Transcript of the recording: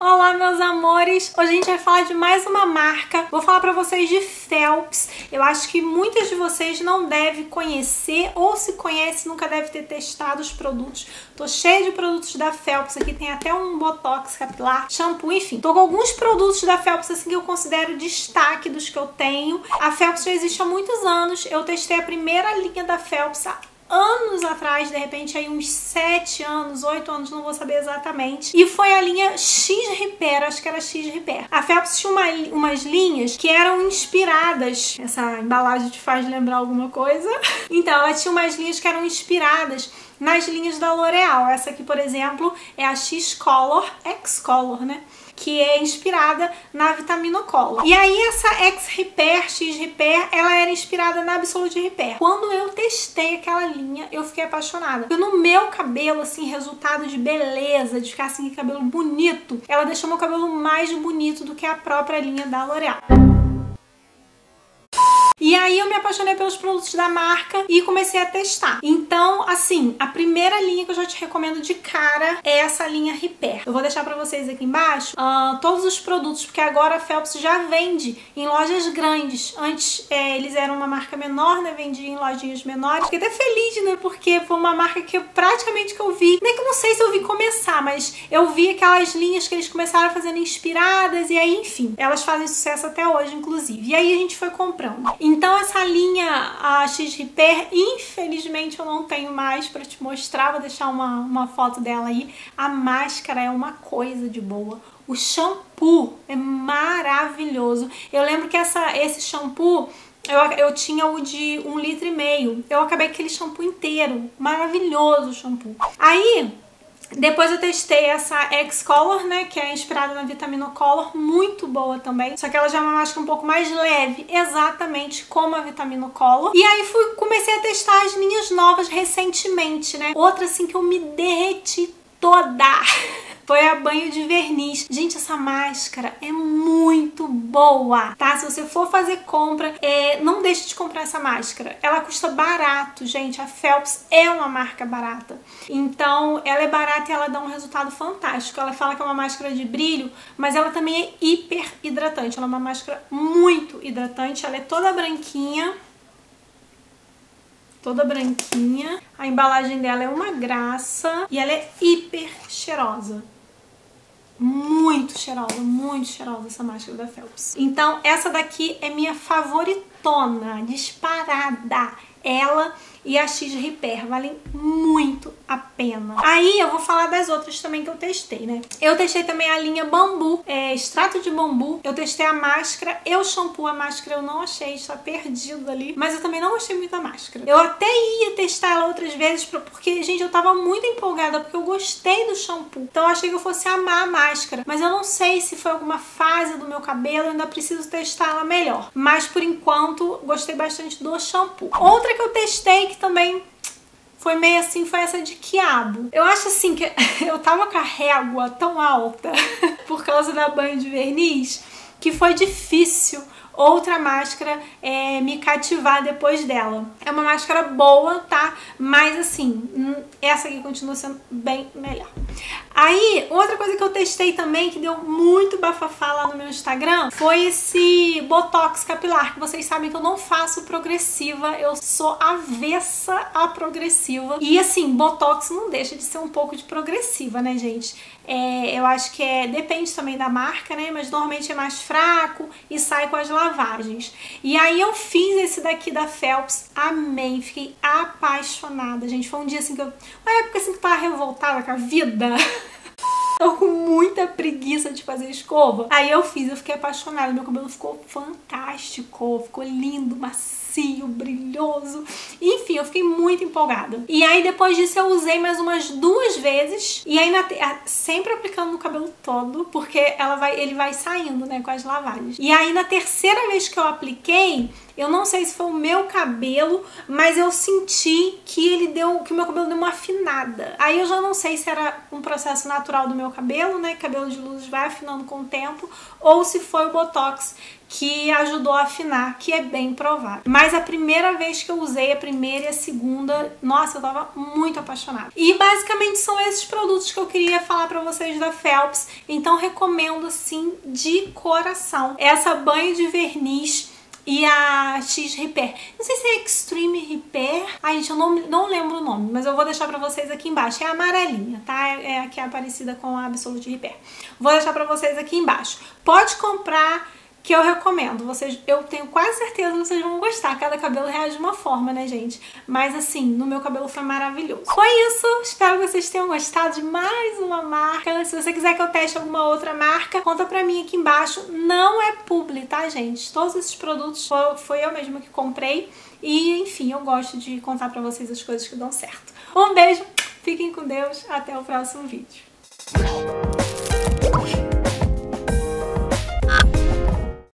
Olá, meus amores! Hoje a gente vai falar de mais uma marca. Vou falar pra vocês de Phelps. Eu acho que muitas de vocês não devem conhecer ou se conhece nunca deve ter testado os produtos. Tô cheia de produtos da Phelps aqui, tem até um botox capilar, shampoo, enfim. Tô com alguns produtos da Phelps assim que eu considero destaque dos que eu tenho. A Phelps já existe há muitos anos. Eu testei a primeira linha da Phelps anos atrás, de repente aí uns 7 anos, 8 anos, não vou saber exatamente. E foi a linha X Repair, acho que era X Repair. A Phelps tinha uma, umas linhas que eram inspiradas. Essa embalagem te faz lembrar alguma coisa? Então, ela tinha umas linhas que eram inspiradas nas linhas da L'Oreal. Essa aqui, por exemplo, é a X Color, X Color, né? que é inspirada na vitamina Color. E aí essa X Repair, X Repair, ela era inspirada na Absolute Repair. Quando eu testei aquela linha, eu fiquei apaixonada. Porque no meu cabelo, assim, resultado de beleza, de ficar assim, cabelo bonito, ela deixou meu cabelo mais bonito do que a própria linha da L'Oreal. Aí eu me apaixonei pelos produtos da marca e comecei a testar. Então, assim, a primeira linha que eu já te recomendo de cara é essa linha Repair. Eu vou deixar pra vocês aqui embaixo uh, todos os produtos, porque agora a Phelps já vende em lojas grandes. Antes é, eles eram uma marca menor, né? Vendia em lojinhas menores. Fiquei até feliz, né? Porque foi uma marca que eu, praticamente que eu vi. Nem que eu não sei se eu vi começar, mas eu vi aquelas linhas que eles começaram fazendo inspiradas e aí, enfim, elas fazem sucesso até hoje, inclusive. E aí a gente foi comprando. Então essa linha a X Repair, infelizmente eu não tenho mais para te mostrar, vou deixar uma, uma foto dela aí. A máscara é uma coisa de boa. O shampoo é maravilhoso. Eu lembro que essa, esse shampoo eu, eu tinha o de um litro e meio. Eu acabei aquele shampoo inteiro. Maravilhoso o shampoo. Aí, depois eu testei essa X-Color, né, que é inspirada na Vitamina Color, muito boa também. Só que ela já é uma máscara um pouco mais leve, exatamente como a Vitamina Color. E aí fui, comecei a testar as linhas novas recentemente, né. Outra assim que eu me derreti toda. foi a banho de verniz. Gente, essa máscara é muito boa, tá? Se você for fazer compra, é, não deixe de comprar essa máscara. Ela custa barato, gente. A Phelps é uma marca barata. Então, ela é barata e ela dá um resultado fantástico. Ela fala que é uma máscara de brilho, mas ela também é hiper hidratante. Ela é uma máscara muito hidratante. Ela é toda branquinha toda branquinha. A embalagem dela é uma graça e ela é hiper cheirosa. Muito cheirosa, muito cheirosa essa máscara da Phelps. Então, essa daqui é minha favoritona, disparada. Ela e a X Repair valem muito a pena. Aí eu vou falar das outras também que eu testei, né? Eu testei também a linha Bambu, é, extrato de bambu. Eu testei a máscara e o shampoo. A máscara eu não achei, está perdido ali. Mas eu também não gostei muito da máscara. Eu até ia testar ela outras vezes, porque, gente, eu tava muito empolgada, porque eu gostei do shampoo. Então eu achei que eu fosse amar a máscara. Mas eu não sei se foi alguma fase do meu cabelo, eu ainda preciso testar ela melhor. Mas por enquanto, gostei bastante do shampoo. Outra que eu testei, que também foi meio assim, foi essa de quiabo. Eu acho assim que eu tava com a régua tão alta por causa da banho de verniz que foi difícil outra máscara é, me cativar depois dela. É uma máscara boa, tá? Mas assim, hum, essa aqui continua sendo bem melhor. Aí, outra coisa que eu testei também, que deu muito bafafá lá no meu Instagram, foi esse Botox capilar, que vocês sabem que eu não faço progressiva, eu sou avessa a progressiva. E assim, Botox não deixa de ser um pouco de progressiva, né, gente? É, eu acho que é, depende também da marca, né, mas normalmente é mais fraco e sai com as lavagens. E aí eu fiz esse daqui da Phelps, amei, fiquei apaixonada, gente. Foi um dia assim que eu... Uma época assim que eu tava revoltada com a vida. Tô com muita preguiça de fazer escova. Aí eu fiz, eu fiquei apaixonada. Meu cabelo ficou fantástico, ficou lindo, macio, brilhoso. Enfim, eu fiquei muito empolgada. E aí depois disso eu usei mais umas duas vezes. E aí sempre aplicando no cabelo todo, porque ela vai, ele vai saindo, né, com as lavagens. E aí na terceira vez que eu apliquei, eu não sei se foi o meu cabelo, mas eu senti que ele deu, que meu cabelo deu uma afinada. Aí eu já não sei se era um processo natural do meu cabelo, né? Cabelo de luz vai afinando com o tempo, ou se foi o botox que ajudou a afinar, que é bem provável. Mas a primeira vez que eu usei, a primeira e a segunda, nossa, eu tava muito apaixonada. E basicamente são esses produtos que eu queria falar pra vocês da Phelps, então recomendo sim de coração. Essa banho de verniz e a X Repair. Não sei se é Extreme Repair. Ai, gente, eu não, não lembro o nome, mas eu vou deixar pra vocês aqui embaixo. É a amarelinha, tá? É a que é parecida com a Absolute Repair. Vou deixar pra vocês aqui embaixo. Pode comprar que eu recomendo. Vocês, eu tenho quase certeza que vocês vão gostar. Cada cabelo reage de uma forma, né, gente? Mas assim, no meu cabelo foi maravilhoso. Foi isso. Espero que vocês tenham gostado de mais uma marca. Se você quiser que eu teste alguma outra marca, conta pra mim aqui embaixo. Não é publi, tá, gente? Todos esses produtos foi, foi eu mesma que comprei. E, enfim, eu gosto de contar pra vocês as coisas que dão certo. Um beijo, fiquem com Deus, até o próximo vídeo.